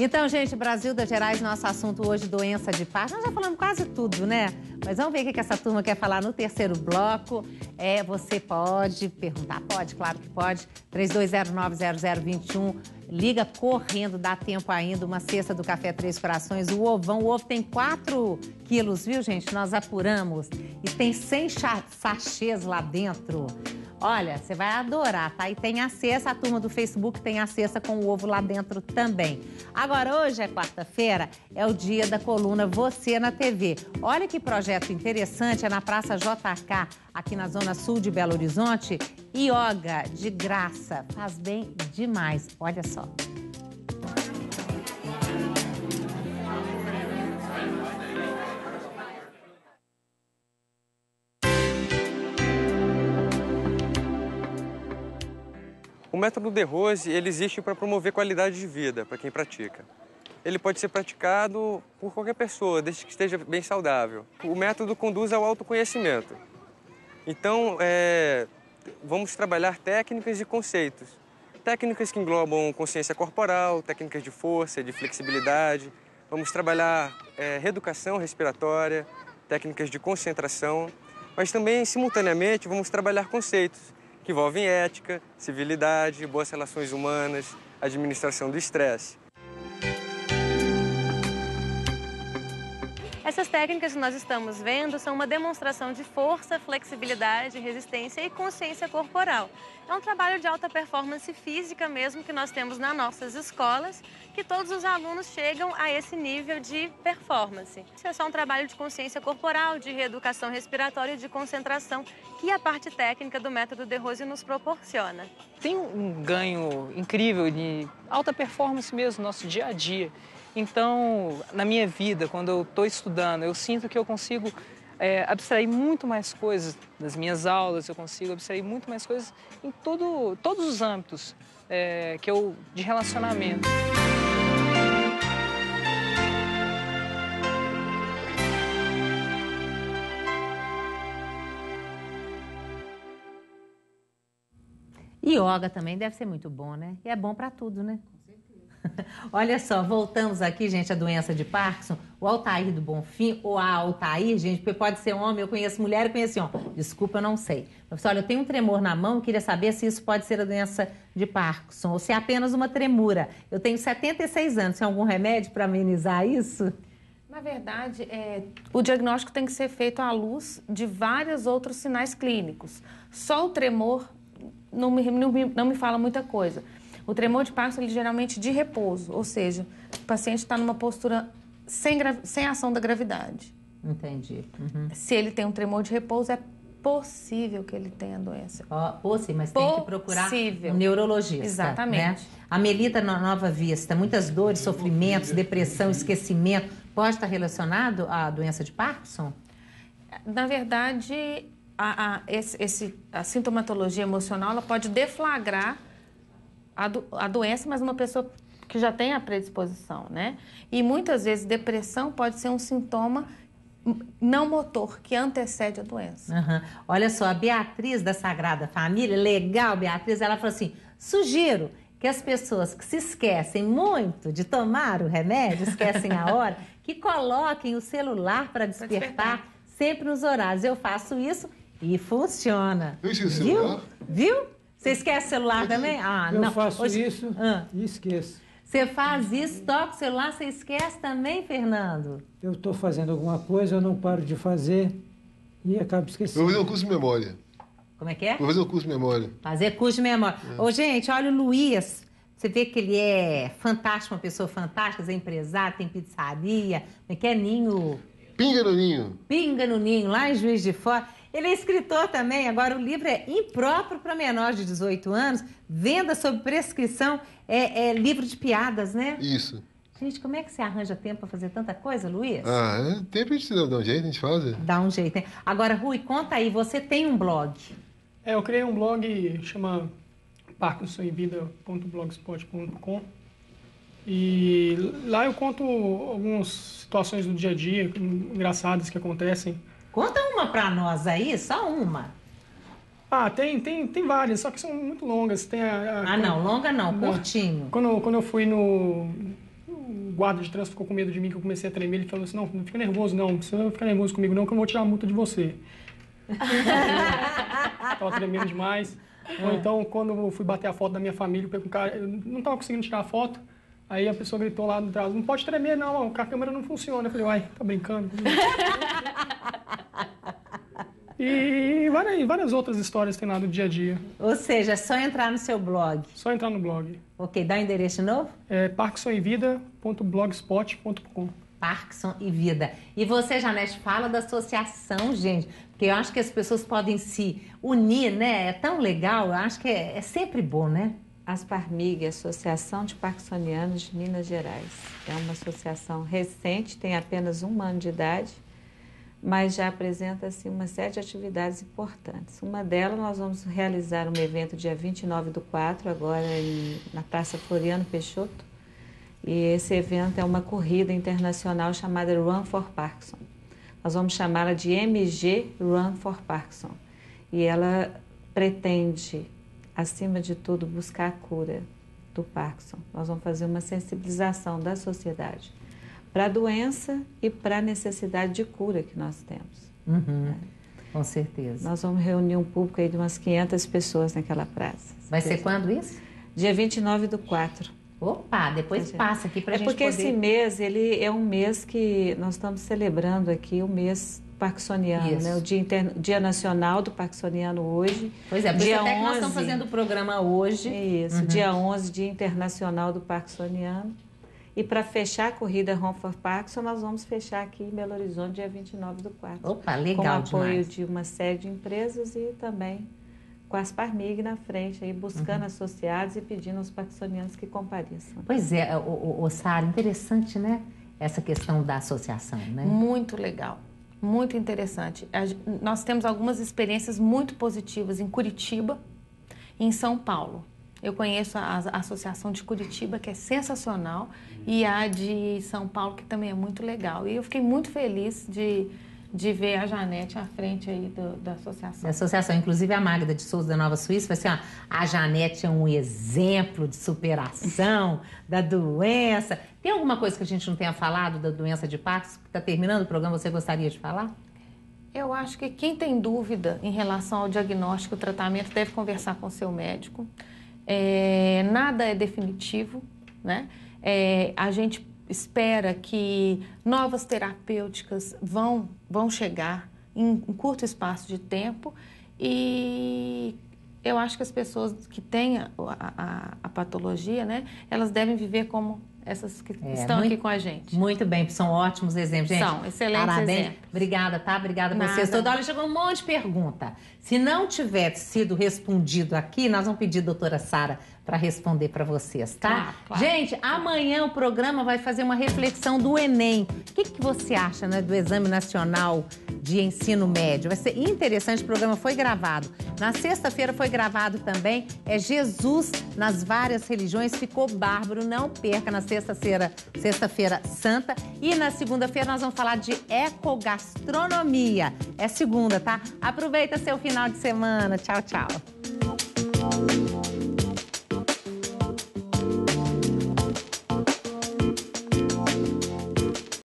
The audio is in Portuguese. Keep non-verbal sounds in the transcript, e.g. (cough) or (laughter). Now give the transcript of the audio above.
Então, gente, Brasil das Gerais, nosso assunto hoje, doença de Parkinson. Nós já falamos quase tudo, né? Mas vamos ver o que essa turma quer falar no terceiro bloco. É, você pode perguntar, pode, claro que pode. 32090021. Liga correndo, dá tempo ainda. Uma cesta do Café Três Corações. O ovão, o ovo tem 4 quilos, viu, gente? Nós apuramos. E tem 100 sachês lá dentro. Olha, você vai adorar, tá? E tem a cesta, a turma do Facebook tem a cesta com o ovo lá dentro também. Agora, hoje é quarta-feira, é o dia da coluna Você na TV. Olha que projeto interessante, é na Praça JK, aqui na Zona Sul de Belo Horizonte. Yoga de graça, faz bem demais. Olha só. O método de Rose ele existe para promover qualidade de vida para quem pratica. Ele pode ser praticado por qualquer pessoa, desde que esteja bem saudável. O método conduz ao autoconhecimento. Então, é, vamos trabalhar técnicas e conceitos. Técnicas que englobam consciência corporal, técnicas de força, de flexibilidade. Vamos trabalhar é, reeducação respiratória, técnicas de concentração, mas também, simultaneamente, vamos trabalhar conceitos que envolvem ética, civilidade, boas relações humanas, administração do estresse. Essas técnicas que nós estamos vendo são uma demonstração de força, flexibilidade, resistência e consciência corporal. É um trabalho de alta performance física mesmo que nós temos nas nossas escolas, que todos os alunos chegam a esse nível de performance. Isso é só um trabalho de consciência corporal, de reeducação respiratória e de concentração, que a parte técnica do método de Rose nos proporciona. Tem um ganho incrível de alta performance mesmo no nosso dia a dia. Então, na minha vida, quando eu estou estudando, eu sinto que eu consigo é, abstrair muito mais coisas das minhas aulas, eu consigo abstrair muito mais coisas em todo, todos os âmbitos é, que eu, de relacionamento. Yoga também deve ser muito bom, né? E é bom para tudo, né? (laughs) Olha só, voltamos aqui, gente, a doença de Parkinson, o Altair do Bonfim, ou a Altair, gente, porque pode ser homem, eu conheço mulher, eu conheço homem. Desculpa, eu não sei. Mas, olha, eu tenho um tremor na mão, queria saber se isso pode ser a doença de Parkinson, ou se é apenas uma tremura. Eu tenho 76 anos, tem algum remédio para amenizar isso? Na verdade, é, o diagnóstico tem que ser feito à luz de vários outros sinais clínicos. Só o tremor não me, não me, não me fala muita coisa. O tremor de Parkinson ele geralmente de repouso, ou seja, o paciente está numa postura sem, sem ação da gravidade. Entendi. Uhum. Se ele tem um tremor de repouso, é possível que ele tenha doença. Oh, possível, mas possível. tem que procurar um neurologista. Exatamente. Né? A Melita Nova Vista, muitas dores, sofrimentos, depressão, esquecimento, pode estar relacionado à doença de Parkinson? Na verdade, a, a, esse, esse, a sintomatologia emocional ela pode deflagrar a, do, a doença, mas uma pessoa que já tem a predisposição, né? E muitas vezes depressão pode ser um sintoma não motor que antecede a doença. Uhum. Olha só, a Beatriz da Sagrada Família, legal, Beatriz, ela falou assim: sugiro que as pessoas que se esquecem muito de tomar o remédio, esquecem a hora, (laughs) que coloquem o celular para despertar, despertar, sempre nos horários. Eu faço isso e funciona. O celular. Viu? Você esquece o celular também? Ah, eu não. faço Hoje... isso ah. e esqueço. Você faz isso, toca o celular, você esquece também, Fernando? Eu estou fazendo alguma coisa, eu não paro de fazer e acabo esquecendo. Vou fazer um curso de memória. Como é que é? Vou fazer um curso de memória. Fazer curso de memória. É. Ô, gente, olha o Luiz. Você vê que ele é fantástico, uma pessoa fantástica, é empresário, tem pizzaria, como é que é Ninho? Pinga no Ninho. Pinga no Ninho, lá em Juiz de Fora. Ele é escritor também, agora o livro é impróprio para menores de 18 anos, venda sob prescrição, é, é, livro de piadas, né? Isso. Gente, como é que você arranja tempo para fazer tanta coisa, Luiz? Ah, é, tempo a gente dá um jeito, a gente faz. É. Dá um jeito, né? Agora, Rui, conta aí, você tem um blog. É, eu criei um blog, chama parkinsonevida.blogspot.com e lá eu conto algumas situações do dia a dia engraçadas que acontecem Conta uma para nós aí, só uma. Ah, tem, tem, tem várias, só que são muito longas. Tem a, a ah, não, longa não, curtinho. Quando, quando eu fui no, guarda de trânsito ficou com medo de mim, que eu comecei a tremer. Ele falou assim: não, não fica nervoso, não. Você não fica nervoso comigo, não, que eu vou tirar a multa de você. (laughs) Tava tremendo demais. Ou então, quando eu fui bater a foto da minha família, eu cara, eu não tava conseguindo tirar a foto. Aí a pessoa gritou lá no trás, não pode tremer não, a câmera não funciona. Eu falei, uai, tá brincando? e várias, várias outras histórias tem lá do dia a dia. Ou seja, é só entrar no seu blog. Só entrar no blog. Ok, dá o endereço de novo? É parkinsonevida.blogspot.com Parkinson e Vida. E você, Janete, fala da associação, gente, porque eu acho que as pessoas podem se unir, né? É tão legal, eu acho que é, é sempre bom, né? Asparmig, Associação de Parkinsonianos de Minas Gerais. É uma associação recente, tem apenas um ano de idade, mas já apresenta assim, uma série de atividades importantes. Uma delas, nós vamos realizar um evento dia 29 do 4, agora em, na Praça Floriano Peixoto, e esse evento é uma corrida internacional chamada Run for Parkinson. Nós vamos chamá-la de MG Run for Parkinson. E ela pretende, acima de tudo, buscar a cura do Parkinson. Nós vamos fazer uma sensibilização da sociedade para a doença e para a necessidade de cura que nós temos. Uhum, é. Com certeza. Nós vamos reunir um público aí de umas 500 pessoas naquela praça. Vai ser quando isso? Dia 29 do 4. Opa, depois passa aqui para é gente porque poder... esse mês ele é um mês que nós estamos celebrando aqui o mês parkinsoniano, né? O dia, Inter... dia Nacional do Parkinsoniano hoje. Pois é, por dia isso até 11... nós estamos fazendo o programa hoje. Isso, uhum. dia 11, Dia Internacional do Parkinsoniano. E para fechar a corrida Home for Parkinson, nós vamos fechar aqui em Belo Horizonte, dia 29 do 4. Opa, legal Com apoio demais. de uma série de empresas e também com as Parmig na frente, aí buscando uhum. associados e pedindo aos parkinsonianos que compareçam. Pois é, o, o, o Sara, interessante, né? Essa questão da associação, né? Muito legal, muito interessante. Nós temos algumas experiências muito positivas em Curitiba e em São Paulo. Eu conheço a, a Associação de Curitiba, que é sensacional, e a de São Paulo, que também é muito legal. E eu fiquei muito feliz de de ver a Janete à frente aí do, da associação. Da associação, inclusive a Magda de Souza da Nova Suíça, vai assim, ó, a Janete é um exemplo de superação (laughs) da doença. Tem alguma coisa que a gente não tenha falado da doença de Parkinson? Está terminando o programa, você gostaria de falar? Eu acho que quem tem dúvida em relação ao diagnóstico e tratamento deve conversar com o seu médico. É, nada é definitivo, né? É, a gente espera que novas terapêuticas vão, vão chegar em um curto espaço de tempo e eu acho que as pessoas que têm a, a, a patologia, né, elas devem viver como essas que é, estão muito, aqui com a gente. Muito bem, são ótimos exemplos, gente. São, excelentes Parabéns. exemplos. Obrigada, tá? Obrigada a vocês. Toda hora chegou um monte de pergunta. Se não tiver sido respondido aqui, nós vamos pedir doutora Sara para responder para vocês, tá? Claro, claro. Gente, amanhã o programa vai fazer uma reflexão do Enem. O que, que você acha né, do Exame Nacional de Ensino Médio? Vai ser interessante, o programa foi gravado. Na sexta-feira foi gravado também, é Jesus nas várias religiões, ficou bárbaro, não perca na sexta-feira, sexta-feira santa. E na segunda-feira nós vamos falar de ecogastronomia. É segunda, tá? Aproveita seu final de semana. Tchau, tchau.